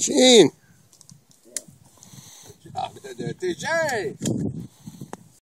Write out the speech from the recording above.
Gene. Good job, DJ.